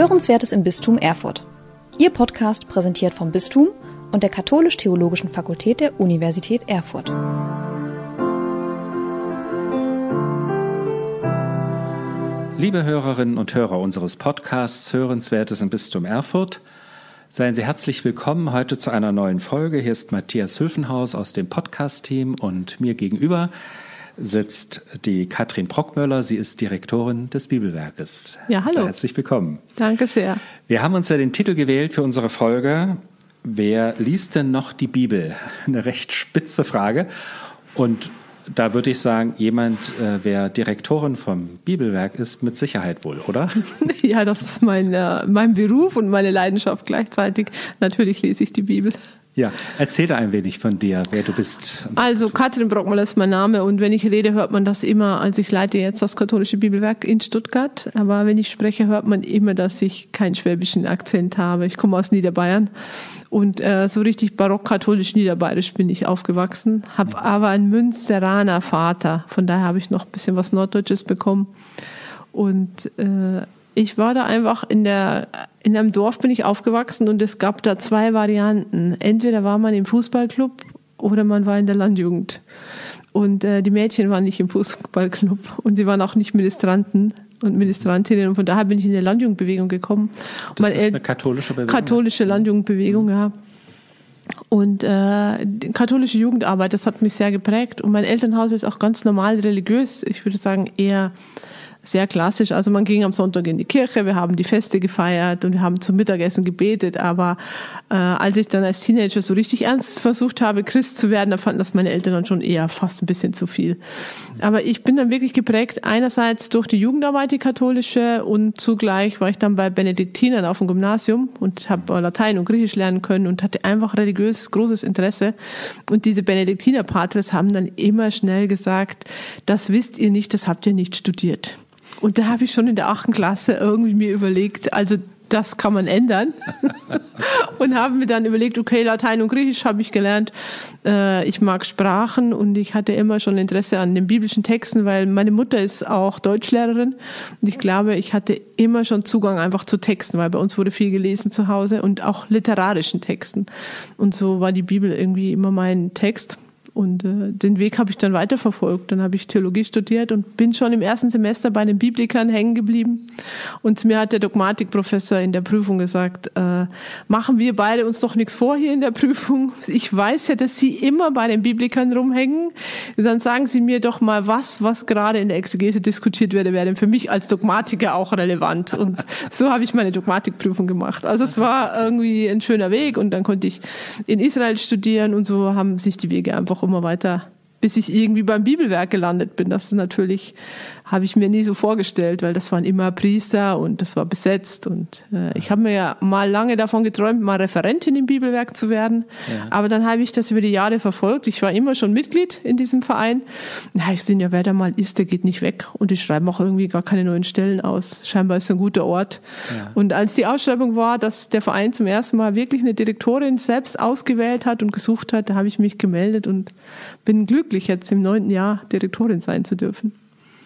Hörenswertes im Bistum Erfurt. Ihr Podcast präsentiert vom Bistum und der Katholisch-Theologischen Fakultät der Universität Erfurt. Liebe Hörerinnen und Hörer unseres Podcasts Hörenswertes im Bistum Erfurt, seien Sie herzlich willkommen heute zu einer neuen Folge. Hier ist Matthias Hülfenhaus aus dem Podcast-Team und mir gegenüber sitzt die Katrin Brockmöller. Sie ist Direktorin des Bibelwerkes. Ja, hallo. Sehr herzlich willkommen. Danke sehr. Wir haben uns ja den Titel gewählt für unsere Folge. Wer liest denn noch die Bibel? Eine recht spitze Frage. Und da würde ich sagen, jemand, äh, wer Direktorin vom Bibelwerk ist, mit Sicherheit wohl, oder? ja, das ist mein, äh, mein Beruf und meine Leidenschaft gleichzeitig. Natürlich lese ich die Bibel. Ja, erzähl da ein wenig von dir, wer du bist. Also Katrin Brockmüller ist mein Name und wenn ich rede, hört man das immer. Also ich leite jetzt das katholische Bibelwerk in Stuttgart, aber wenn ich spreche, hört man immer, dass ich keinen schwäbischen Akzent habe. Ich komme aus Niederbayern und äh, so richtig barock-katholisch niederbayerisch bin ich aufgewachsen, habe aber einen Münsteraner Vater, von daher habe ich noch ein bisschen was Norddeutsches bekommen und äh, ich war da einfach in der, in einem Dorf bin ich aufgewachsen und es gab da zwei Varianten. Entweder war man im Fußballclub oder man war in der Landjugend. Und äh, die Mädchen waren nicht im Fußballclub und sie waren auch nicht Ministranten und Ministrantinnen. Und von daher bin ich in der Landjugendbewegung gekommen. Das ist eine katholische Bewegung. Katholische Landjugendbewegung, ja. Und äh, katholische Jugendarbeit, das hat mich sehr geprägt. Und mein Elternhaus ist auch ganz normal religiös. Ich würde sagen eher sehr klassisch. Also man ging am Sonntag in die Kirche, wir haben die Feste gefeiert und wir haben zum Mittagessen gebetet. Aber äh, als ich dann als Teenager so richtig ernst versucht habe, Christ zu werden, da fanden das meine Eltern dann schon eher fast ein bisschen zu viel. Aber ich bin dann wirklich geprägt, einerseits durch die Jugendarbeit, die katholische, und zugleich war ich dann bei Benediktinern auf dem Gymnasium und habe Latein und Griechisch lernen können und hatte einfach religiös großes Interesse. Und diese Benediktiner-Patres haben dann immer schnell gesagt, das wisst ihr nicht, das habt ihr nicht studiert. Und da habe ich schon in der achten Klasse irgendwie mir überlegt, also das kann man ändern. und habe mir dann überlegt, okay, Latein und Griechisch habe ich gelernt. Äh, ich mag Sprachen und ich hatte immer schon Interesse an den biblischen Texten, weil meine Mutter ist auch Deutschlehrerin. Und ich glaube, ich hatte immer schon Zugang einfach zu Texten, weil bei uns wurde viel gelesen zu Hause und auch literarischen Texten. Und so war die Bibel irgendwie immer mein Text. Und äh, den Weg habe ich dann weiterverfolgt. Dann habe ich Theologie studiert und bin schon im ersten Semester bei den Biblikern hängen geblieben. Und mir hat der Dogmatikprofessor in der Prüfung gesagt, äh, machen wir beide uns doch nichts vor hier in der Prüfung. Ich weiß ja, dass Sie immer bei den Biblikern rumhängen. Dann sagen Sie mir doch mal was, was gerade in der Exegese diskutiert werde, wäre für mich als Dogmatiker auch relevant. Und so habe ich meine Dogmatikprüfung gemacht. Also es war irgendwie ein schöner Weg und dann konnte ich in Israel studieren und so haben sich die Wege einfach auch immer weiter, bis ich irgendwie beim Bibelwerk gelandet bin. Das ist natürlich habe ich mir nie so vorgestellt, weil das waren immer Priester und das war besetzt. Und äh, ich habe mir ja mal lange davon geträumt, mal Referentin im Bibelwerk zu werden. Ja. Aber dann habe ich das über die Jahre verfolgt. Ich war immer schon Mitglied in diesem Verein. Habe ich gesehen, ja, wer da mal ist, der geht nicht weg. Und die schreiben auch irgendwie gar keine neuen Stellen aus. Scheinbar ist es ein guter Ort. Ja. Und als die Ausschreibung war, dass der Verein zum ersten Mal wirklich eine Direktorin selbst ausgewählt hat und gesucht hat, da habe ich mich gemeldet und bin glücklich, jetzt im neunten Jahr Direktorin sein zu dürfen.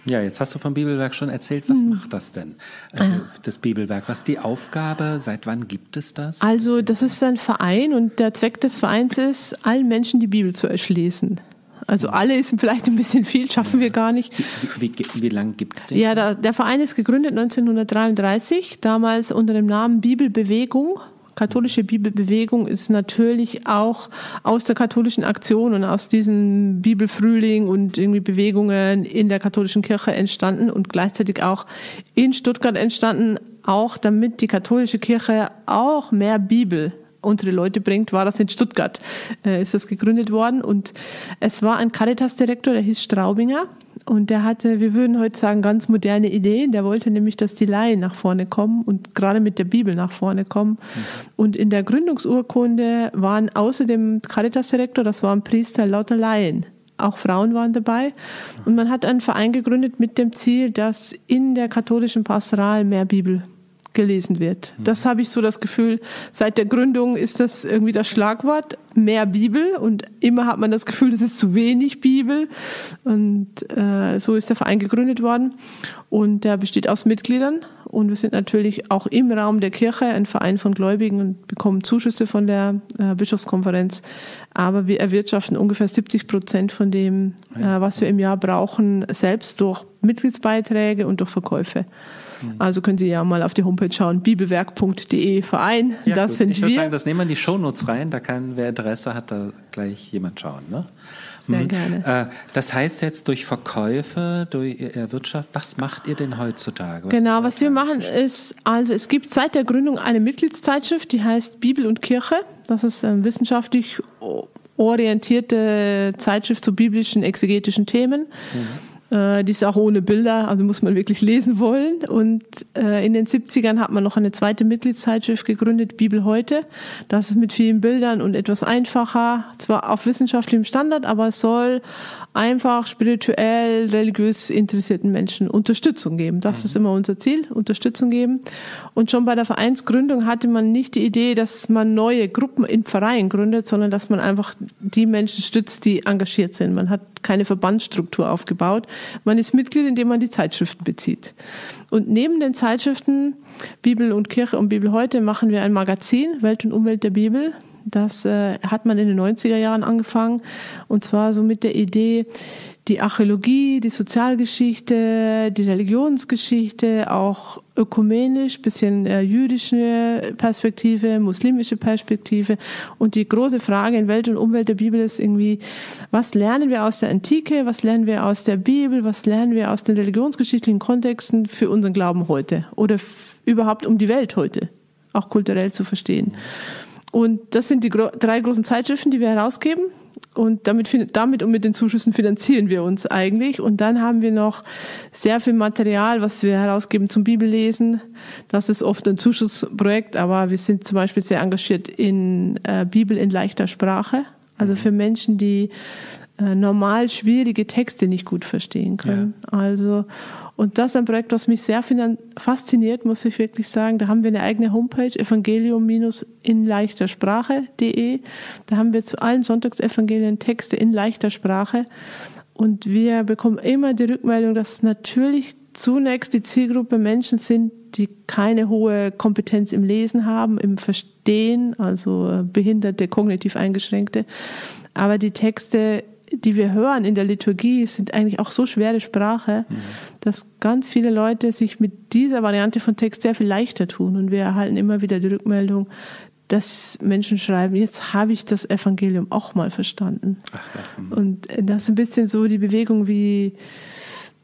Ja, jetzt hast du vom Bibelwerk schon erzählt. Was hm. macht das denn? Also ah. das Bibelwerk. Was ist die Aufgabe? Seit wann gibt es das? Also das ist ein Verein und der Zweck des Vereins ist, allen Menschen die Bibel zu erschließen. Also hm. alle ist vielleicht ein bisschen viel, schaffen wir gar nicht. Wie, wie, wie lange gibt es den? Ja, der, der Verein ist gegründet 1933, damals unter dem Namen Bibelbewegung katholische Bibelbewegung ist natürlich auch aus der katholischen Aktion und aus diesem Bibelfrühling und irgendwie Bewegungen in der katholischen Kirche entstanden und gleichzeitig auch in Stuttgart entstanden, auch damit die katholische Kirche auch mehr Bibel unter die Leute bringt, war das in Stuttgart, äh, ist das gegründet worden. Und es war ein Caritas-Direktor, der hieß Straubinger. Und der hatte, wir würden heute sagen, ganz moderne Ideen. Der wollte nämlich, dass die Laien nach vorne kommen und gerade mit der Bibel nach vorne kommen. Mhm. Und in der Gründungsurkunde waren außer dem Caritas-Direktor, das waren Priester, lauter Laien. Auch Frauen waren dabei. Und man hat einen Verein gegründet mit dem Ziel, dass in der katholischen Pastoral mehr Bibel gelesen wird. Das habe ich so das Gefühl, seit der Gründung ist das irgendwie das Schlagwort, mehr Bibel und immer hat man das Gefühl, es ist zu wenig Bibel und äh, so ist der Verein gegründet worden und der besteht aus Mitgliedern Und wir sind natürlich auch im Raum der Kirche ein Verein von Gläubigen und bekommen Zuschüsse von der äh, Bischofskonferenz. Aber wir erwirtschaften ungefähr 70 Prozent von dem, äh, was wir im Jahr brauchen, selbst durch Mitgliedsbeiträge und durch Verkäufe. Also können Sie ja mal auf die Homepage schauen, bibelwerk.de Verein. Ja, das gut. sind ich wir. würde sagen, das nehmen wir in die Shownotes rein. Da kann, wer Interesse hat, da gleich jemand schauen. Ne? Sehr Mhm. gerne. Äh, das heißt jetzt durch Verkäufe, durch äh, Wirtschaft, was macht ihr denn heutzutage? Genau, was wir machen ist, also es gibt seit der Gründung eine Mitgliedszeitschrift, die heißt Bibel und Kirche. Das ist eine wissenschaftlich orientierte Zeitschrift zu biblischen, exegetischen Themen. Äh, Die ist auch ohne Bilder, also muss man wirklich lesen wollen. Und äh, in den 70ern hat man noch eine zweite Mitgliedszeitschrift gegründet, Bibel heute. Das ist mit vielen Bildern und etwas einfacher, zwar auf wissenschaftlichem Standard, aber es soll einfach spirituell, religiös interessierten Menschen Unterstützung geben. Das ist immer unser Ziel, Unterstützung geben. Und schon bei der Vereinsgründung hatte man nicht die Idee, dass man neue Gruppen in Vereinen gründet, sondern dass man einfach die Menschen stützt, die engagiert sind. Man hat keine Verbandsstruktur aufgebaut. Man ist Mitglied, indem man die Zeitschriften bezieht. Und neben den Zeitschriften Bibel und Kirche und Bibel heute machen wir ein Magazin, Welt und Umwelt der Bibel. Das äh, hat man in den 90er Jahren angefangen. Und zwar so mit der Idee, die Archäologie, die Sozialgeschichte, die Religionsgeschichte, auch ökumenisch, bisschen äh, jüdische Perspektive, muslimische Perspektive. Und die große Frage in Welt und Umwelt der Bibel ist irgendwie, was lernen wir aus der Antike, was lernen wir aus der Bibel, was lernen wir aus den religionsgeschichtlichen Kontexten für unseren Glauben heute oder überhaupt um die Welt heute, auch kulturell zu verstehen. Und das sind die gro drei großen Zeitschriften, die wir herausgeben. Und damit, damit und mit den Zuschüssen finanzieren wir uns eigentlich. Und dann haben wir noch sehr viel Material, was wir herausgeben zum Bibellesen. Das ist oft ein Zuschussprojekt, aber wir sind zum Beispiel sehr engagiert in äh, Bibel in leichter Sprache. Also für Menschen, die normal schwierige Texte nicht gut verstehen können. Ja. Also, und das ist ein Projekt, was mich sehr fasziniert, muss ich wirklich sagen. Da haben wir eine eigene Homepage, evangelium-in leichter Sprache.de. Da haben wir zu allen Sonntagsevangelien Texte in leichter Sprache. Und wir bekommen immer die Rückmeldung, dass natürlich zunächst die Zielgruppe Menschen sind, die keine hohe Kompetenz im Lesen haben, im Verstehen, also Behinderte, kognitiv Eingeschränkte. Aber die Texte die wir hören in der Liturgie, sind eigentlich auch so schwere Sprache, mhm. dass ganz viele Leute sich mit dieser Variante von Text sehr viel leichter tun. Und wir erhalten immer wieder die Rückmeldung, dass Menschen schreiben, jetzt habe ich das Evangelium auch mal verstanden. Ach, ja. Und das ist ein bisschen so die Bewegung wie,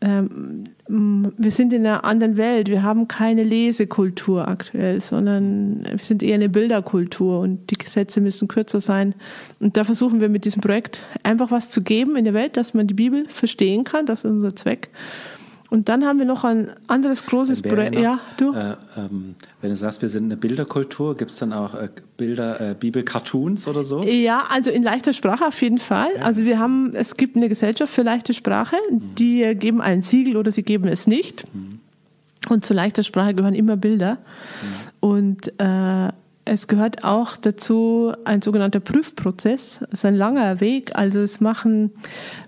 ähm, wir sind in einer anderen Welt. Wir haben keine Lesekultur aktuell, sondern wir sind eher eine Bilderkultur und die Gesetze müssen kürzer sein. Und da versuchen wir mit diesem Projekt einfach was zu geben in der Welt, dass man die Bibel verstehen kann. Das ist unser Zweck. Und dann haben wir noch ein anderes großes Projekt. Ja, du? Äh, ähm, wenn du sagst, wir sind eine Bilderkultur, gibt es dann auch äh, Bilder, äh, Bibel-Cartoons oder so? Ja, also in leichter Sprache auf jeden Fall. Ja. Also wir haben, es gibt eine Gesellschaft für leichte Sprache, mhm. die geben ein Siegel oder sie geben es nicht. Mhm. Und zu leichter Sprache gehören immer Bilder. Mhm. Und äh, es gehört auch dazu ein sogenannter Prüfprozess. Das ist ein langer Weg. Also es machen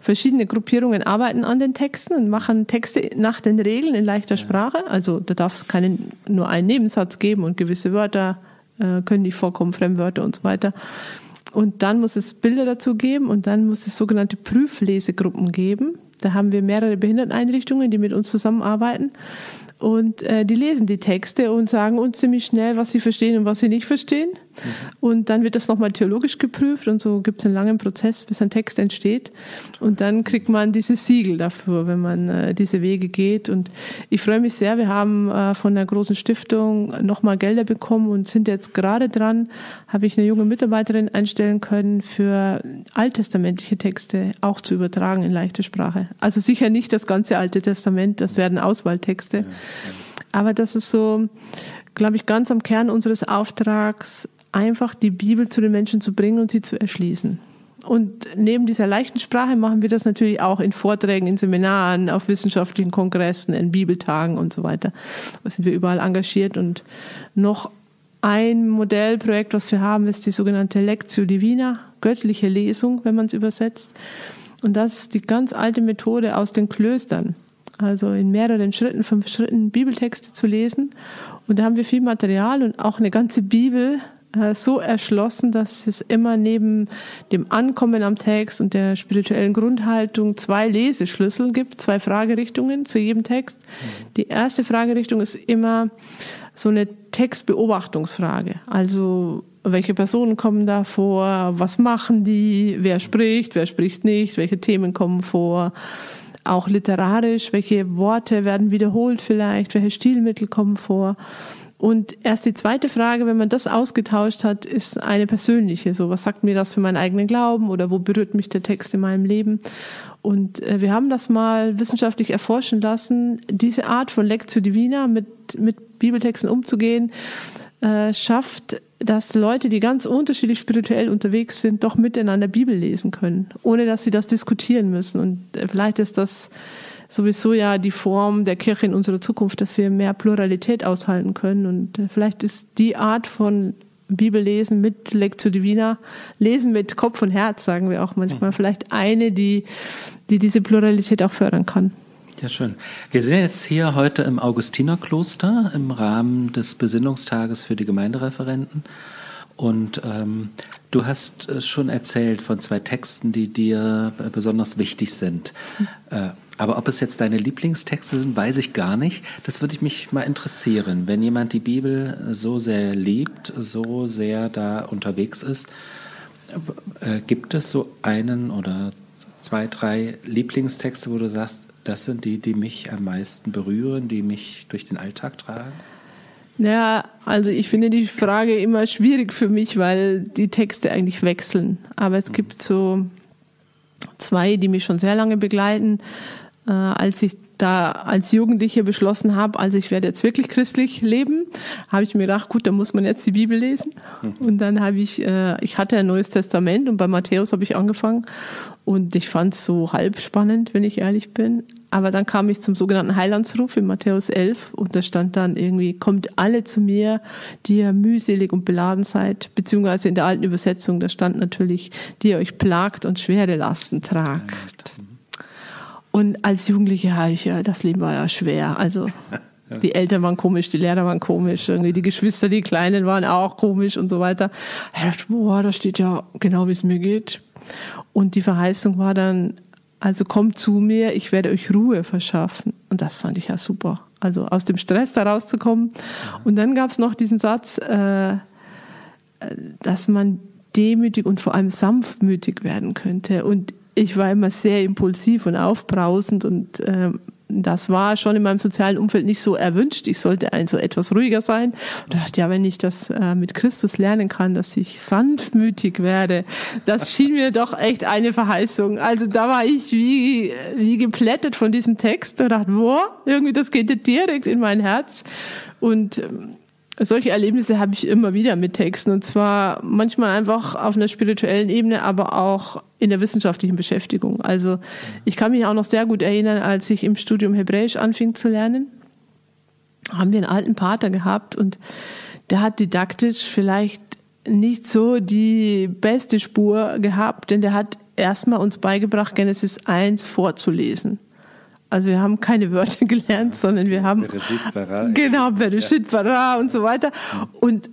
verschiedene Gruppierungen arbeiten an den Texten und machen Texte nach den Regeln in leichter Sprache. Also da darf es keinen nur einen Nebensatz geben und gewisse Wörter äh, können nicht vorkommen, Fremdwörter und so weiter. Und dann muss es Bilder dazu geben und dann muss es sogenannte Prüflesegruppen geben. Da haben wir mehrere Behinderteneinrichtungen, die mit uns zusammenarbeiten. Und äh, die lesen die Texte und sagen uns ziemlich schnell, was sie verstehen und was sie nicht verstehen. Mhm. Und dann wird das nochmal theologisch geprüft und so gibt es einen langen Prozess, bis ein Text entsteht. Und dann kriegt man dieses Siegel dafür, wenn man äh, diese Wege geht. Und ich freue mich sehr, wir haben äh, von der großen Stiftung nochmal Gelder bekommen und sind jetzt gerade dran, habe ich eine junge Mitarbeiterin einstellen können, für alttestamentliche Texte auch zu übertragen in leichte Sprache. Also sicher nicht das ganze Alte Testament, das werden Auswahltexte. Ja. Aber das ist so, glaube ich, ganz am Kern unseres Auftrags, einfach die Bibel zu den Menschen zu bringen und sie zu erschließen. Und neben dieser leichten Sprache machen wir das natürlich auch in Vorträgen, in Seminaren, auf wissenschaftlichen Kongressen, in Bibeltagen und so weiter. Da sind wir überall engagiert. Und noch ein Modellprojekt, was wir haben, ist die sogenannte Lectio Divina, göttliche Lesung, wenn man es übersetzt. Und das ist die ganz alte Methode aus den Klöstern. Also in mehreren Schritten, fünf Schritten Bibeltexte zu lesen. Und da haben wir viel Material und auch eine ganze Bibel äh, so erschlossen, dass es immer neben dem Ankommen am Text und der spirituellen Grundhaltung zwei Leseschlüssel gibt, zwei Fragerichtungen zu jedem Text. Die erste Fragerichtung ist immer so eine Textbeobachtungsfrage. Also welche Personen kommen da vor, was machen die, wer spricht, wer spricht nicht, welche Themen kommen vor, auch literarisch, welche Worte werden wiederholt vielleicht, welche Stilmittel kommen vor. Und erst die zweite Frage, wenn man das ausgetauscht hat, ist eine persönliche. So, was sagt mir das für meinen eigenen Glauben oder wo berührt mich der Text in meinem Leben? Und äh, wir haben das mal wissenschaftlich erforschen lassen. Diese Art von Lectio Divina mit, mit Bibeltexten umzugehen, äh, schafft, dass Leute, die ganz unterschiedlich spirituell unterwegs sind, doch miteinander Bibel lesen können, ohne dass sie das diskutieren müssen. Und äh, vielleicht ist das sowieso ja die Form der Kirche in unserer Zukunft, dass wir mehr Pluralität aushalten können. Und äh, vielleicht ist die Art von Bibellesen mit Lectio Divina, Lesen mit Kopf und Herz, sagen wir auch manchmal, mhm. vielleicht eine, die, die diese Pluralität auch fördern kann. Ja, schön. Wir sind jetzt hier heute im Augustinerkloster im Rahmen des Besinnungstages für die Gemeindereferenten. Und ähm, du hast äh, schon erzählt von zwei Texten, die dir besonders wichtig sind. Mhm. Äh, aber ob es jetzt deine Lieblingstexte sind, weiß ich gar nicht. Das würde mich mal interessieren. Wenn jemand die Bibel so sehr liebt, so sehr da unterwegs ist, äh, gibt es so einen oder zwei, drei Lieblingstexte, wo du sagst, das sind die, die mich am meisten berühren, die mich durch den Alltag tragen? Ja, also ich finde die Frage immer schwierig für mich, weil die Texte eigentlich wechseln. Aber es gibt so zwei, die mich schon sehr lange begleiten. Äh, als ich da als Jugendliche beschlossen habe, also ich werde jetzt wirklich christlich leben, habe ich mir gedacht, gut, dann muss man jetzt die Bibel lesen. Mhm. Und dann habe ich, äh, ich hatte ein neues Testament und bei Matthäus habe ich angefangen und ich fand es so halb spannend, wenn ich ehrlich bin. Aber dann kam ich zum sogenannten Heilandsruf in Matthäus 11 und da stand dann irgendwie, kommt alle zu mir, die ihr mühselig und beladen seid, beziehungsweise in der alten Übersetzung, da stand natürlich, die ihr euch plagt und schwere Lasten tragt. Und als Jugendliche habe ich ja, das Leben war ja schwer. Also die Eltern waren komisch, die Lehrer waren komisch, irgendwie die Geschwister, die Kleinen waren auch komisch und so weiter. Ich dachte, boah, da steht ja genau, wie es mir geht. Und die Verheißung war dann, also kommt zu mir, ich werde euch Ruhe verschaffen. Und das fand ich ja super. Also aus dem Stress da rauszukommen. Und dann gab es noch diesen Satz, äh, dass man demütig und vor allem sanftmütig werden könnte. Und ich war immer sehr impulsiv und aufbrausend und äh, das war schon in meinem sozialen Umfeld nicht so erwünscht. Ich sollte also etwas ruhiger sein. Und dachte, ja, wenn ich das äh, mit Christus lernen kann, dass ich sanftmütig werde, das schien mir doch echt eine Verheißung. Also da war ich wie, wie geplättet von diesem Text und dachte, boah, irgendwie das geht direkt in mein Herz. Und ähm, solche Erlebnisse habe ich immer wieder mit Texten und zwar manchmal einfach auf einer spirituellen Ebene, aber auch in der wissenschaftlichen Beschäftigung. Also ich kann mich auch noch sehr gut erinnern, als ich im Studium Hebräisch anfing zu lernen, haben wir einen alten Pater gehabt und der hat didaktisch vielleicht nicht so die beste Spur gehabt, denn der hat erstmal uns beigebracht, Genesis 1 vorzulesen. Also wir haben keine Wörter gelernt, sondern wir haben genau Bereshit Bara und so weiter. Und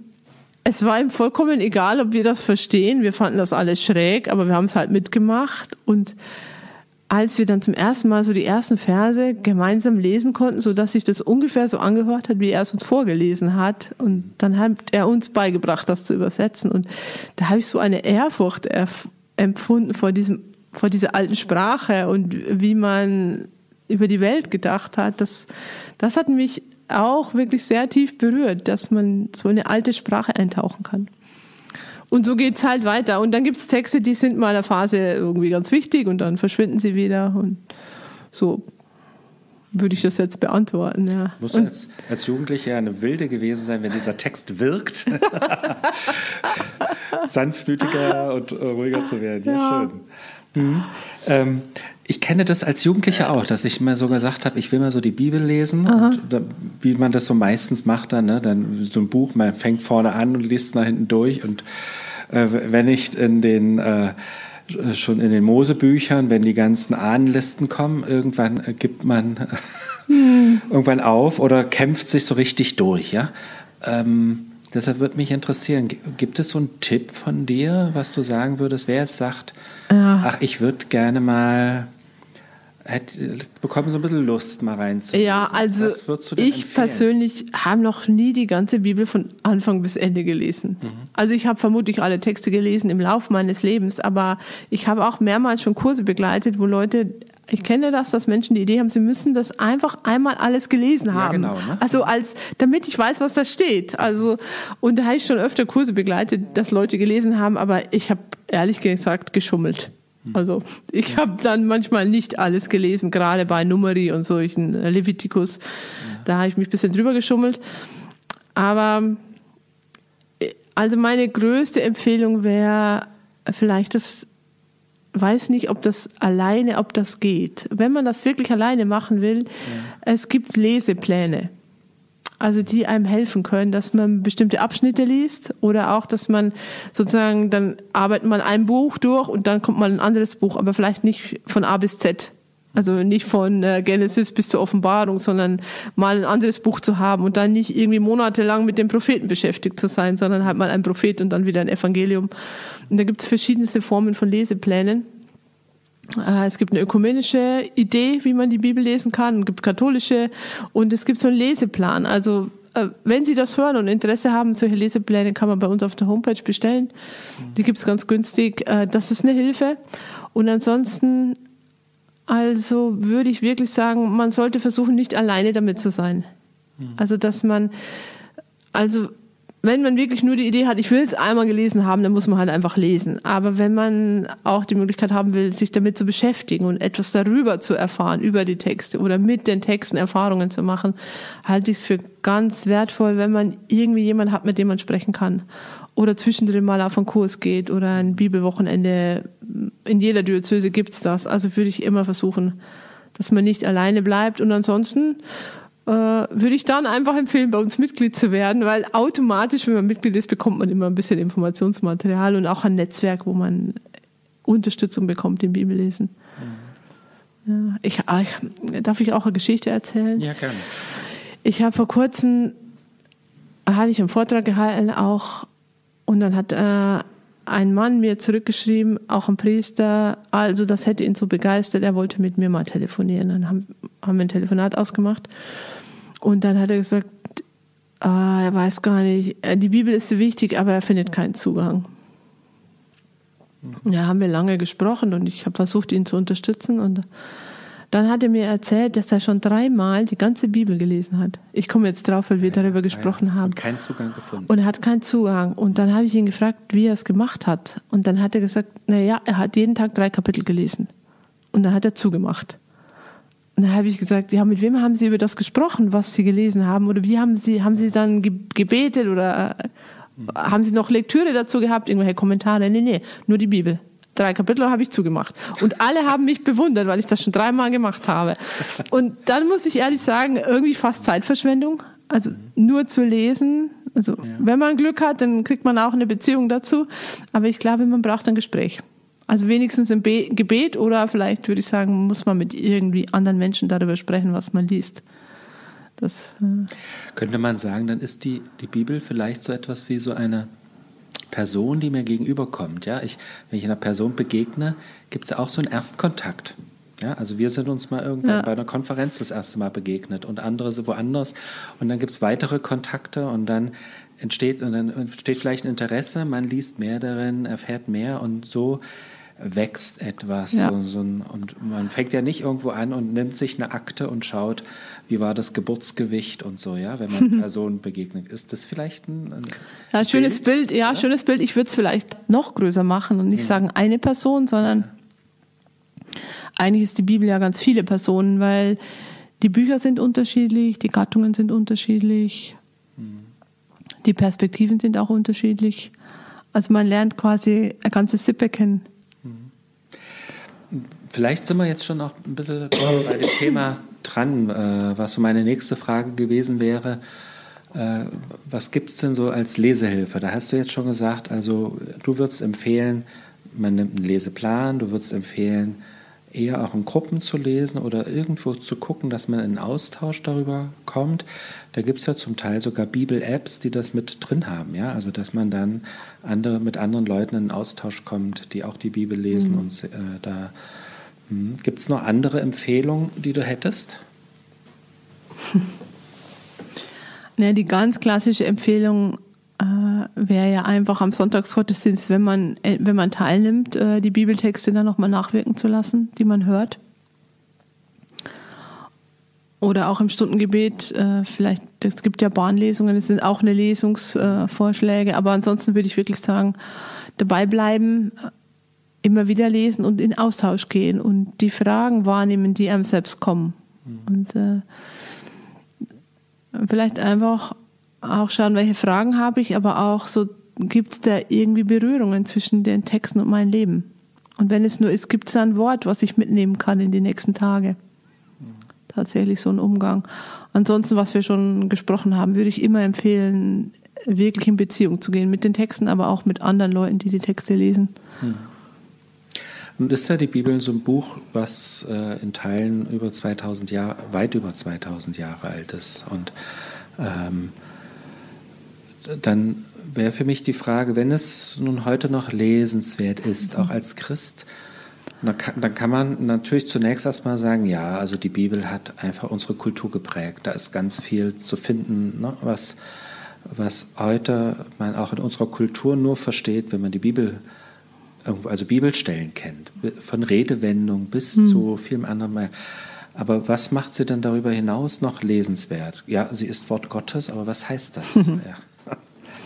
es war ihm vollkommen egal, ob wir das verstehen. Wir fanden das alles schräg, aber wir haben es halt mitgemacht. Und als wir dann zum ersten Mal so die ersten Verse gemeinsam lesen konnten, so dass sich das ungefähr so angehört hat, wie er es uns vorgelesen hat, und dann hat er uns beigebracht, das zu übersetzen. Und da habe ich so eine Ehrfurcht empfunden vor diesem, vor dieser alten Sprache und wie man über die Welt gedacht hat, das, das hat mich auch wirklich sehr tief berührt, dass man so eine alte Sprache eintauchen kann. Und so geht's halt weiter. Und dann gibt's Texte, die sind mal in der Phase irgendwie ganz wichtig und dann verschwinden sie wieder. Und so würde ich das jetzt beantworten. Ja. Muss als, als Jugendlicher eine Wilde gewesen sein, wenn dieser Text wirkt, sanftmütiger und ruhiger zu werden. Ja, ja. schön. Mhm. Ähm, ich kenne das als Jugendlicher auch, dass ich mir so gesagt habe, ich will mal so die Bibel lesen und da, wie man das so meistens macht dann, ne, dann so ein Buch, man fängt vorne an und liest nach hinten durch und äh, wenn ich in den äh, schon in den Mosebüchern, wenn die ganzen Ahnenlisten kommen, irgendwann äh, gibt man hm. irgendwann auf oder kämpft sich so richtig durch, ja. Ähm, deshalb würde mich interessieren, gibt es so einen Tipp von dir, was du sagen würdest, wer jetzt sagt, ja. ach, ich würde gerne mal bekommen so ein bisschen Lust, mal reinzulesen. Ja, also ich empfehlen? persönlich habe noch nie die ganze Bibel von Anfang bis Ende gelesen. Mhm. Also ich habe vermutlich alle Texte gelesen im Laufe meines Lebens, aber ich habe auch mehrmals schon Kurse begleitet, wo Leute ich kenne das, dass Menschen die Idee haben, sie müssen das einfach einmal alles gelesen haben. Ja, genau, ne? Also als, damit ich weiß, was da steht. Also, und da habe ich schon öfter Kurse begleitet, dass Leute gelesen haben, aber ich habe ehrlich gesagt geschummelt. Hm. Also ich habe dann manchmal nicht alles gelesen, gerade bei Numeri und solchen äh, Levitikus. Ja. Da habe ich mich ein bisschen drüber geschummelt. Aber äh, also meine größte Empfehlung wäre vielleicht das, weiß nicht, ob das alleine, ob das geht. Wenn man das wirklich alleine machen will, ja. es gibt Lesepläne also die einem helfen können, dass man bestimmte Abschnitte liest oder auch, dass man sozusagen, dann arbeitet man ein Buch durch und dann kommt man ein anderes Buch, aber vielleicht nicht von A bis Z. Also nicht von äh, Genesis bis zur Offenbarung, sondern mal ein anderes Buch zu haben und dann nicht irgendwie monatelang mit dem Propheten beschäftigt zu sein, sondern halt mal ein Prophet und dann wieder ein Evangelium. Und da gibt es verschiedenste Formen von Leseplänen. Äh, es gibt eine ökumenische Idee, wie man die Bibel lesen kann, es gibt katholische und es gibt so einen Leseplan. Also äh, wenn Sie das hören und Interesse haben, solche Lesepläne kann man bei uns auf der Homepage bestellen. Die gibt es ganz günstig. Äh, das ist eine Hilfe. Und ansonsten, also würde ich wirklich sagen, man sollte versuchen, nicht alleine damit zu sein. Also dass man, also wenn man wirklich nur die Idee hat, ich will es einmal gelesen haben, dann muss man halt einfach lesen. Aber wenn man auch die Möglichkeit haben will, sich damit zu beschäftigen und etwas darüber zu erfahren, über die Texte oder mit den Texten Erfahrungen zu machen, halte ich es für ganz wertvoll, wenn man irgendwie jemanden hat, mit dem man sprechen kann. Oder zwischendrin mal auf einen Kurs geht oder ein Bibelwochenende. In jeder Diözese gibt's das. Also würde ich immer versuchen, dass man nicht alleine bleibt. Und ansonsten äh, würde ich dann einfach empfehlen, bei uns Mitglied zu werden, weil automatisch, wenn man Mitglied ist, bekommt man immer ein bisschen Informationsmaterial und auch ein Netzwerk, wo man Unterstützung bekommt im Bibellesen. Mhm. Ja, ich, ah, ich, darf ich auch eine Geschichte erzählen? Ja, gerne. Ich habe vor kurzem habe ich einen Vortrag gehalten auch und dann hat äh, ein Mann mir zurückgeschrieben, auch ein Priester, also das hätte ihn so begeistert, er wollte mit mir mal telefonieren. Dann haben, haben wir ein Telefonat ausgemacht und dann hat er gesagt, ah, er weiß gar nicht, äh, die Bibel ist so wichtig, aber er findet keinen Zugang. Ja, haben wir lange gesprochen und ich habe versucht, ihn zu unterstützen und dann hat er mir erzählt, dass er schon dreimal die ganze Bibel gelesen hat. Ich komme jetzt drauf, weil wir ja, darüber gesprochen ja. haben. Und keinen Zugang gefunden. Und er hat keinen Zugang. Und dann habe ich ihn gefragt, wie er es gemacht hat. Und dann hat er gesagt, na ja, er hat jeden Tag drei Kapitel gelesen. Und dann hat er zugemacht. Und dann habe ich gesagt, ja, mit wem haben Sie über das gesprochen, was Sie gelesen haben? Oder wie haben Sie, haben Sie dann gebetet oder äh, haben Sie noch Lektüre dazu gehabt, irgendwelche Kommentare? Nee, nee, nur die Bibel drei Kapitel habe ich zugemacht. Und alle haben mich bewundert, weil ich das schon dreimal gemacht habe. Und dann muss ich ehrlich sagen, irgendwie fast Zeitverschwendung. Also nur zu lesen. Also ja. wenn man Glück hat, dann kriegt man auch eine Beziehung dazu. Aber ich glaube, man braucht ein Gespräch. Also wenigstens im Be Gebet oder vielleicht würde ich sagen, muss man mit irgendwie anderen Menschen darüber sprechen, was man liest. Das, äh Könnte man sagen, dann ist die, die Bibel vielleicht so etwas wie so eine Person, die mir gegenüberkommt. Ja, ich, wenn ich einer Person begegne, gibt es auch so einen Erstkontakt. Ja, also wir sind uns mal irgendwann ja. bei einer Konferenz das erste Mal begegnet und andere so woanders. Und dann gibt es weitere Kontakte und dann entsteht, und dann entsteht vielleicht ein Interesse, man liest mehr darin, erfährt mehr und so wächst etwas. Ja. So, so ein, und man fängt ja nicht irgendwo an und nimmt sich eine Akte und schaut, wie war das Geburtsgewicht und so, ja, wenn man Personen begegnet. Ist das vielleicht ein, ein ja, schönes Bild? Bild ja, ja, schönes Bild. Ich würde es vielleicht noch größer machen und nicht ja. sagen eine Person, sondern eigentlich ist die Bibel ja ganz viele Personen, weil die Bücher sind unterschiedlich, die Gattungen sind unterschiedlich, mhm. die Perspektiven sind auch unterschiedlich. Also man lernt quasi eine ganze Sippe kennen. Vielleicht sind wir jetzt schon noch ein bisschen bei dem Thema dran, äh, was so meine nächste Frage gewesen wäre. Äh, was gibt es denn so als Lesehilfe? Da hast du jetzt schon gesagt, also du würdest empfehlen, man nimmt einen Leseplan, du würdest empfehlen, eher auch in Gruppen zu lesen oder irgendwo zu gucken, dass man in Austausch darüber kommt. Da gibt es ja zum Teil sogar Bibel-Apps, die das mit drin haben, ja. Also dass man dann andere, mit anderen Leuten in Austausch kommt, die auch die Bibel lesen mhm. und äh, da hm. gibt es noch andere Empfehlungen, die du hättest? Ja, die ganz klassische Empfehlung äh, wäre ja einfach am Sonntagsgottesdienst, wenn man, äh, wenn man teilnimmt, äh, die Bibeltexte dann nochmal nachwirken zu lassen, die man hört. Oder auch im Stundengebet, äh, vielleicht, es gibt ja Bahnlesungen, es sind auch eine Lesungsvorschläge, aber ansonsten würde ich wirklich sagen, dabei bleiben, immer wieder lesen und in Austausch gehen und die Fragen wahrnehmen, die einem selbst kommen. Mhm. Und äh, vielleicht einfach auch schauen, welche Fragen habe ich, aber auch so, gibt es da irgendwie Berührungen zwischen den Texten und meinem Leben? Und wenn es nur ist, gibt es da ein Wort, was ich mitnehmen kann in die nächsten Tage? Tatsächlich so ein Umgang. Ansonsten, was wir schon gesprochen haben, würde ich immer empfehlen, wirklich in Beziehung zu gehen mit den Texten, aber auch mit anderen Leuten, die die Texte lesen. Hm. Nun ist ja die Bibel so ein Buch, was äh, in Teilen über 2000 Jahre, weit über 2000 Jahre alt ist. Und ähm, dann wäre für mich die Frage, wenn es nun heute noch lesenswert ist, auch als Christ, dann kann, dann kann man natürlich zunächst erstmal sagen, ja, also die Bibel hat einfach unsere Kultur geprägt. Da ist ganz viel zu finden, ne, was, was heute man auch in unserer Kultur nur versteht, wenn man die Bibel also Bibelstellen kennt, von Redewendung bis hm. zu vielem anderen mehr. Aber was macht sie denn darüber hinaus noch lesenswert? Ja, sie ist Wort Gottes, aber was heißt das? ja.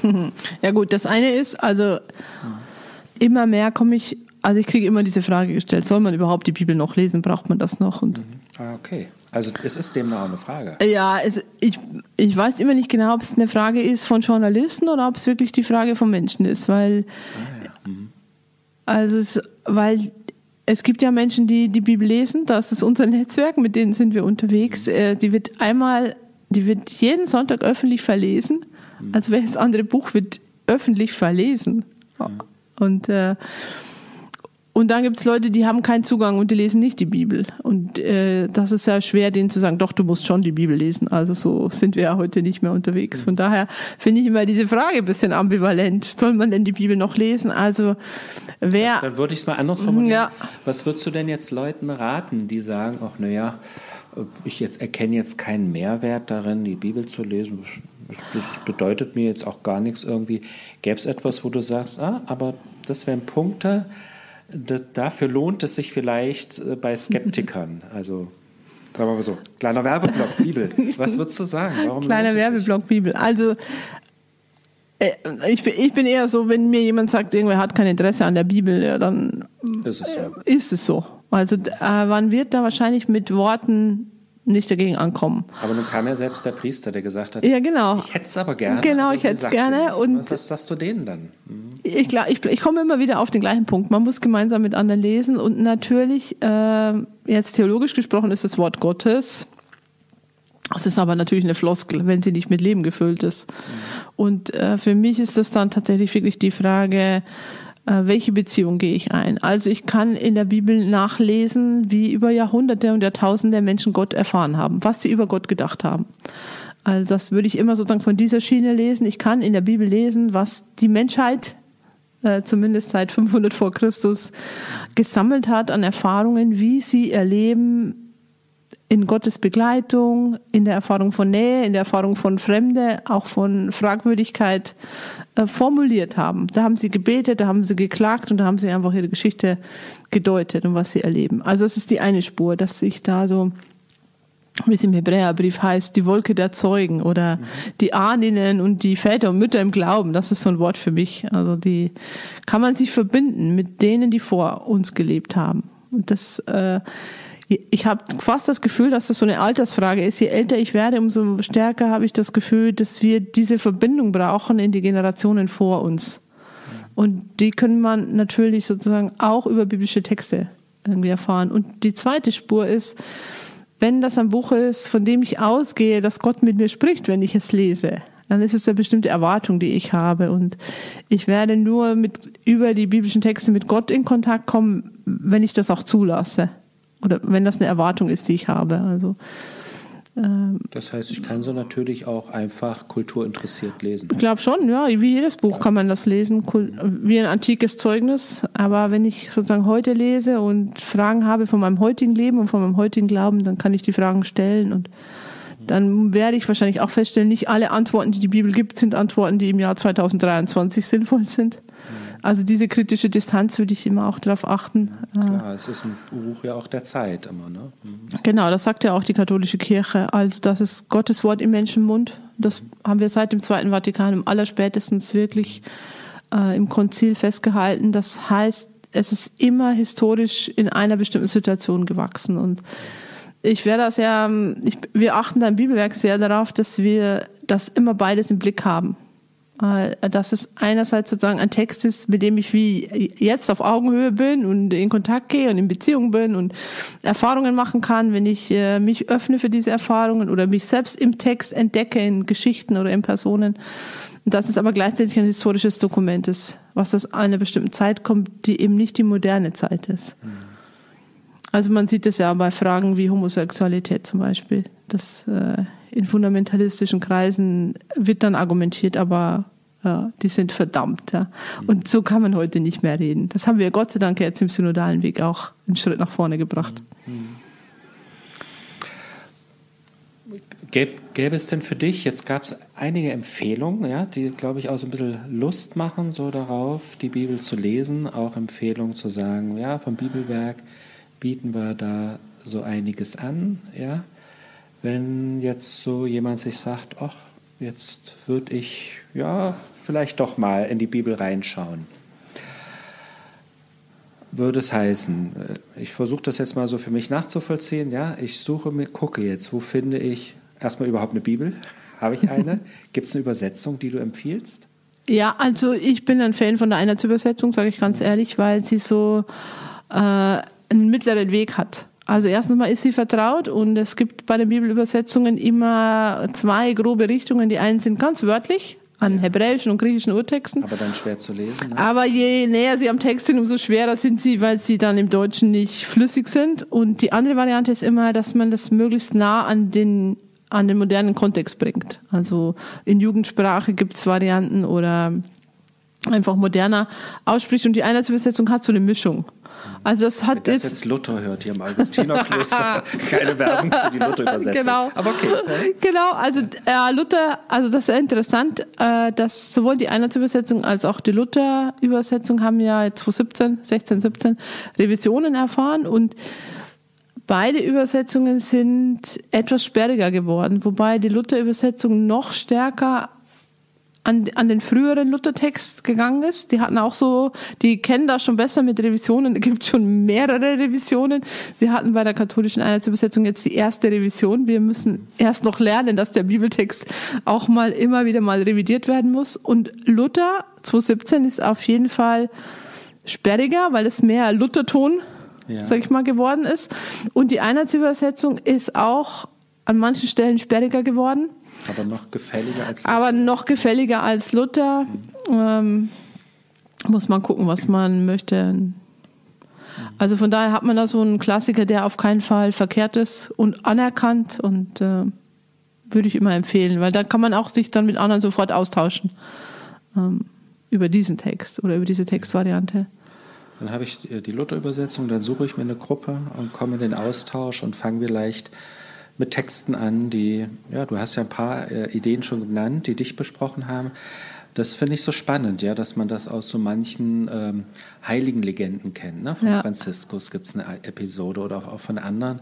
Ja gut, das eine ist, also immer mehr komme ich, also ich kriege immer diese Frage gestellt, soll man überhaupt die Bibel noch lesen, braucht man das noch? Und mhm. ah, okay. Also es ist dem noch eine Frage. Ja, es, ich, ich weiß immer nicht genau, ob es eine Frage ist von Journalisten oder ob es wirklich die Frage von Menschen ist, weil ah, ja. mhm. also es, weil es gibt ja Menschen, die die Bibel lesen, das ist unser Netzwerk, mit denen sind wir unterwegs. Mhm. Äh, die wird einmal, die wird jeden Sonntag öffentlich verlesen als welches andere Buch wird öffentlich verlesen. Und, äh, und dann gibt es Leute, die haben keinen Zugang und die lesen nicht die Bibel. Und äh, das ist ja schwer, denen zu sagen, doch, du musst schon die Bibel lesen. Also so sind wir ja heute nicht mehr unterwegs. Von daher finde ich immer diese Frage ein bisschen ambivalent. Soll man denn die Bibel noch lesen? Also wer... Dann würde ich es mal anders formulieren. Ja. Was würdest du denn jetzt Leuten raten, die sagen, ach naja, ich jetzt erkenne jetzt keinen Mehrwert darin, die Bibel zu lesen das bedeutet mir jetzt auch gar nichts irgendwie. Gäbe es etwas, wo du sagst, ah, aber das wären Punkte, das, dafür lohnt es sich vielleicht äh, bei Skeptikern. Also sagen wir mal so, kleiner Werbeblock Bibel. Was würdest du sagen? Warum kleiner Werbeblock Bibel. Also äh, ich bin, ich bin eher so, wenn mir jemand sagt, irgendwer hat kein Interesse an der Bibel, ja, dann ist es so. Äh, ist es so. Also äh, man wird da wahrscheinlich mit Worten nicht dagegen ankommen. Aber nun kam ja selbst der Priester, der gesagt hat, ja, genau. ich hätte es aber gerne. Genau, ich hätte es gerne. Und was sagst du denen dann? Hm. Ich, ich, ich komme immer wieder auf den gleichen Punkt. Man muss gemeinsam mit anderen lesen und natürlich, äh, jetzt theologisch gesprochen, ist das Wort Gottes. Das ist aber natürlich eine Floskel, wenn sie nicht mit Leben gefüllt ist. Mhm. Und äh, für mich ist das dann tatsächlich wirklich die Frage, welche Beziehung gehe ich ein? Also ich kann in der Bibel nachlesen, wie über Jahrhunderte und Jahrtausende Menschen Gott erfahren haben, was sie über Gott gedacht haben. Also das würde ich immer sozusagen von dieser Schiene lesen. Ich kann in der Bibel lesen, was die Menschheit äh, zumindest seit 500 vor Christus gesammelt hat an Erfahrungen, wie sie erleben, in Gottes Begleitung, in der Erfahrung von Nähe, in der Erfahrung von Fremde, auch von Fragwürdigkeit äh, formuliert haben. Da haben sie gebetet, da haben sie geklagt und da haben sie einfach ihre Geschichte gedeutet und was sie erleben. Also es ist die eine Spur, dass sich da so wie es im Hebräerbrief heißt, die Wolke der Zeugen oder die Ahninnen und die Väter und Mütter im Glauben, das ist so ein Wort für mich. Also die kann man sich verbinden mit denen, die vor uns gelebt haben. Und das äh, ich habe fast das Gefühl, dass das so eine Altersfrage ist. Je älter ich werde, umso stärker habe ich das Gefühl, dass wir diese Verbindung brauchen in die Generationen vor uns. Und die können man natürlich sozusagen auch über biblische Texte irgendwie erfahren. Und die zweite Spur ist, wenn das ein Buch ist, von dem ich ausgehe, dass Gott mit mir spricht, wenn ich es lese, dann ist es eine bestimmte Erwartung, die ich habe. Und ich werde nur mit, über die biblischen Texte mit Gott in Kontakt kommen, wenn ich das auch zulasse. Oder wenn das eine Erwartung ist, die ich habe. Also, ähm, das heißt, ich kann so natürlich auch einfach kulturinteressiert lesen. Ich glaube schon, ja. Wie jedes Buch kann man das lesen, wie ein antikes Zeugnis. Aber wenn ich sozusagen heute lese und Fragen habe von meinem heutigen Leben und von meinem heutigen Glauben, dann kann ich die Fragen stellen und dann werde ich wahrscheinlich auch feststellen, nicht alle Antworten, die die Bibel gibt, sind Antworten, die im Jahr 2023 sinnvoll sind. Also diese kritische Distanz würde ich immer auch darauf achten. Klar, es ist ein Buch ja auch der Zeit immer. Ne? Mhm. Genau, das sagt ja auch die katholische Kirche, als das ist Gottes Wort im Menschenmund. Das haben wir seit dem Zweiten Vatikan im allerspätestens wirklich äh, im Konzil festgehalten. Das heißt, es ist immer historisch in einer bestimmten Situation gewachsen und ich werde das ja, ich, wir achten da im Bibelwerk sehr darauf, dass wir das immer beides im Blick haben. Äh, dass es einerseits sozusagen ein Text ist, mit dem ich wie jetzt auf Augenhöhe bin und in Kontakt gehe und in Beziehung bin und Erfahrungen machen kann, wenn ich äh, mich öffne für diese Erfahrungen oder mich selbst im Text entdecke, in Geschichten oder in Personen. Und dass es aber gleichzeitig ein historisches Dokument ist, was aus einer bestimmten Zeit kommt, die eben nicht die moderne Zeit ist. Mhm. Also man sieht es ja bei Fragen wie Homosexualität zum Beispiel. Das äh, in fundamentalistischen Kreisen wird dann argumentiert, aber ja, die sind verdammt. Ja. Und so kann man heute nicht mehr reden. Das haben wir Gott sei Dank jetzt im synodalen Weg auch einen Schritt nach vorne gebracht. Gäbe, gäbe es denn für dich, jetzt gab es einige Empfehlungen, ja, die, glaube ich, auch so ein bisschen Lust machen, so darauf, die Bibel zu lesen, auch Empfehlungen zu sagen, ja, vom Bibelwerk bieten wir da so einiges an, ja. Wenn jetzt so jemand sich sagt, ach, jetzt würde ich ja vielleicht doch mal in die Bibel reinschauen. Würde es heißen, äh, ich versuche das jetzt mal so für mich nachzuvollziehen, ja, ich suche mir, gucke jetzt, wo finde ich erstmal überhaupt eine Bibel? Habe ich eine? Gibt es eine Übersetzung, die du empfiehlst? Ja, also ich bin ein Fan von der Einheitsübersetzung, sage ich ganz ehrlich, weil sie so äh, einen mittleren Weg hat. Also erstens mal ist sie vertraut und es gibt bei den Bibelübersetzungen immer zwei grobe Richtungen. Die einen sind ganz wörtlich an hebräischen und griechischen Urtexten. Aber dann schwer zu lesen. Ne? Aber je näher sie am Text sind, umso schwerer sind sie, weil sie dann im Deutschen nicht flüssig sind. Und die andere Variante ist immer, dass man das möglichst nah an den an den modernen Kontext bringt. Also in Jugendsprache gibt es Varianten oder einfach moderner ausspricht. Und die Einheitsübersetzung hat so eine Mischung. Also es hat Wenn das jetzt Luther hört hier im Augustinerkloster, keine Werbung für die Luther-Übersetzung. Genau. Aber okay. Genau, also äh, Luther, also das ist sehr interessant, äh, dass sowohl die Einheitsübersetzung als auch die Luther-Übersetzung haben ja 2017, 16, 17 Revisionen erfahren und Beide Übersetzungen sind etwas sperriger geworden, wobei die Luther-Übersetzung noch stärker an, an den früheren Luthertext gegangen ist. Die hatten auch so, die kennen das schon besser mit Revisionen. Da gibt es schon mehrere Revisionen. Sie hatten bei der katholischen Einheitsübersetzung jetzt die erste Revision. Wir müssen erst noch lernen, dass der Bibeltext auch mal immer wieder mal revidiert werden muss. Und Luther 2017 ist auf jeden Fall sperriger, weil es mehr Lutherton, ja. sag ich mal, geworden ist. Und die Einheitsübersetzung ist auch an manchen Stellen sperriger geworden. Aber noch gefälliger als Luther. Aber noch gefälliger als Luther. Mhm. Ähm, muss man gucken, was man möchte. Also von daher hat man da so einen Klassiker, der auf keinen Fall verkehrt ist und anerkannt und äh, würde ich immer empfehlen, weil da kann man auch sich dann mit anderen sofort austauschen ähm, über diesen Text oder über diese Textvariante. Dann habe ich die Luther-Übersetzung, dann suche ich mir eine Gruppe und komme in den Austausch und fange vielleicht mit Texten an, die, ja, du hast ja ein paar äh, Ideen schon genannt, die dich besprochen haben. Das finde ich so spannend, ja, dass man das aus so manchen ähm, heiligen Legenden kennt. Ne? Von ja. Franziskus gibt es eine Episode oder auch von anderen,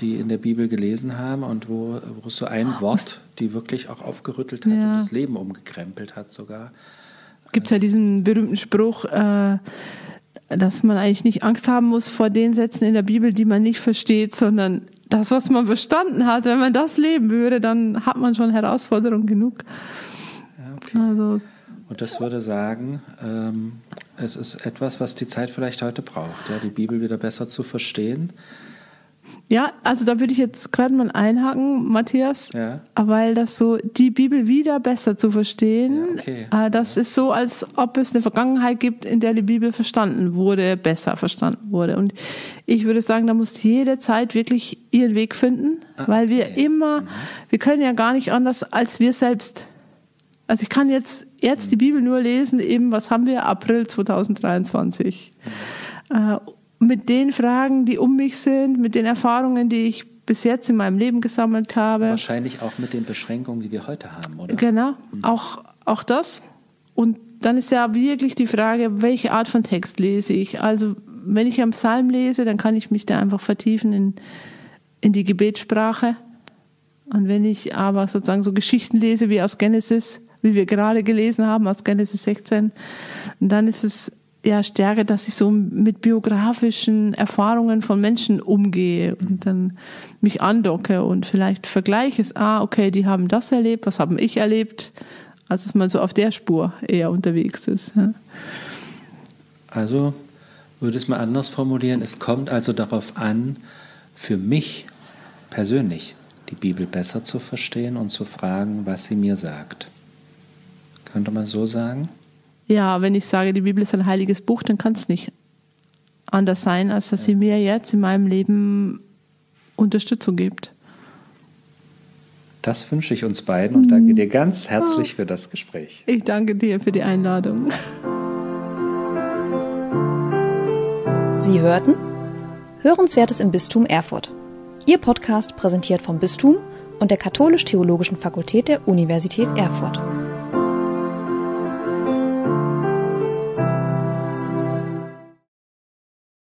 die in der Bibel gelesen haben und wo, wo so ein Wort, die wirklich auch aufgerüttelt hat ja. und das Leben umgekrempelt hat sogar. Gibt es ja diesen berühmten Spruch, äh, dass man eigentlich nicht Angst haben muss vor den Sätzen in der Bibel, die man nicht versteht, sondern das, was man verstanden hat, wenn man das leben würde, dann hat man schon Herausforderungen genug. Ja, okay. also, und das würde sagen, ähm, es ist etwas, was die Zeit vielleicht heute braucht, ja, die Bibel wieder besser zu verstehen. Ja, also da würde ich jetzt gerade mal einhaken, Matthias, ja. weil das so, die Bibel wieder besser zu verstehen, ja, okay. Äh, das ist so, als ob es eine Vergangenheit gibt, in der die Bibel verstanden wurde, besser verstanden wurde. Und ich würde sagen, da muss jede Zeit wirklich ihren Weg finden, ah, weil wir okay. immer, mhm. wir können ja gar nicht anders als wir selbst. Also ich kann jetzt, jetzt die Bibel nur lesen, eben, was haben wir? April 2023. Mhm mit den Fragen, die um mich sind, mit den Erfahrungen, die ich bis jetzt in meinem Leben gesammelt habe. Wahrscheinlich auch mit den Beschränkungen, die wir heute haben, oder? Genau, mhm. auch, auch das. Und dann ist ja wirklich die Frage, welche Art von Text lese ich? Also, wenn ich am Psalm lese, dann kann ich mich da einfach vertiefen in, in die Gebetssprache. Und wenn ich aber sozusagen so Geschichten lese wie aus Genesis, wie wir gerade gelesen haben, aus Genesis 16, dann ist es ja stärker, dass ich so mit biografischen Erfahrungen von Menschen umgehe und dann mich andocke und vielleicht vergleiche es, ah, okay, die haben das erlebt, was haben ich erlebt, als dass man so auf der Spur eher unterwegs ist. Ja. Also würde es mal anders formulieren, es kommt also darauf an, für mich persönlich die Bibel besser zu verstehen und zu fragen, was sie mir sagt. Könnte man so sagen? Ja, wenn ich sage, die Bibel ist ein heiliges Buch, dann kann es nicht anders sein, als dass sie mir jetzt in meinem Leben Unterstützung gibt. Das wünsche ich uns beiden und danke dir ganz herzlich für das Gespräch. Ich danke dir für die Einladung. Sie hörten Hörenswertes im Bistum Erfurt. Ihr Podcast präsentiert vom Bistum und der Katholisch-Theologischen Fakultät der Universität Erfurt.